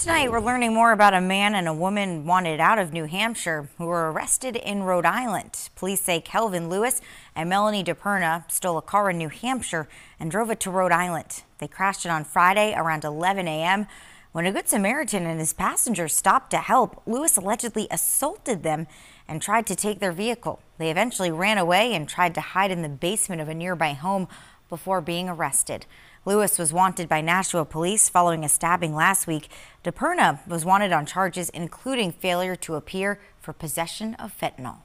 Tonight, we're learning more about a man and a woman wanted out of New Hampshire who were arrested in Rhode Island. Police say Kelvin Lewis and Melanie Diperna stole a car in New Hampshire and drove it to Rhode Island. They crashed it on Friday around 11 a.m. When a Good Samaritan and his passengers stopped to help, Lewis allegedly assaulted them and tried to take their vehicle. They eventually ran away and tried to hide in the basement of a nearby home before being arrested. Lewis was wanted by Nashua police following a stabbing last week. Diperna was wanted on charges including failure to appear for possession of fentanyl.